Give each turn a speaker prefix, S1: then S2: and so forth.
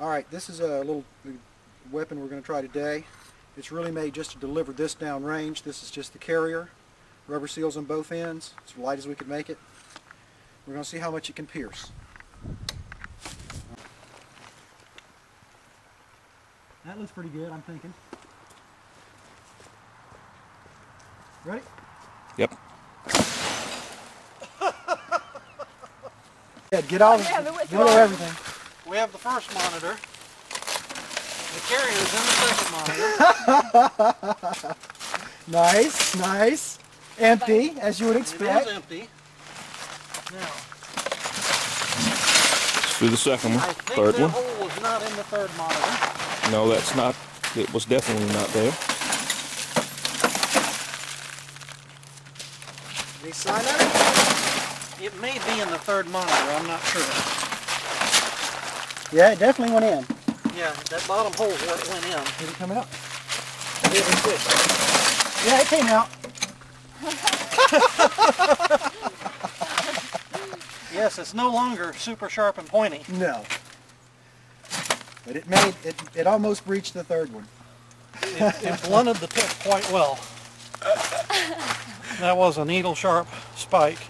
S1: All right, this is a little weapon we're going to try today. It's really made just to deliver this down range. This is just the carrier. Rubber seals on both ends. It's as light as we could make it. We're going to see how much it can pierce. That looks pretty good, I'm thinking. Ready?
S2: Yep.
S1: Yeah, get all,
S3: Yeah, but
S1: get all everything.
S4: We have the first monitor. The carrier is in the second monitor.
S1: Nice, nice. Empty, as you would expect.
S4: is empty. Now,
S2: Let's do the second
S4: I
S2: one,
S4: think
S2: third one.
S4: hole was not in the third monitor.
S2: No, that's not, it was definitely not there.
S1: Any sign of it?
S4: It may be in the third monitor, I'm not sure.
S1: Yeah, it definitely went in.
S4: Yeah, that bottom hole is where it went in.
S1: Did it come out? Yeah, it did. Yeah, it came out.
S4: Yes, it's no longer super sharp and pointy.
S1: No. But it made, it, it almost reached the third one.
S4: It, it blunted the tip quite well. That was a needle sharp spike.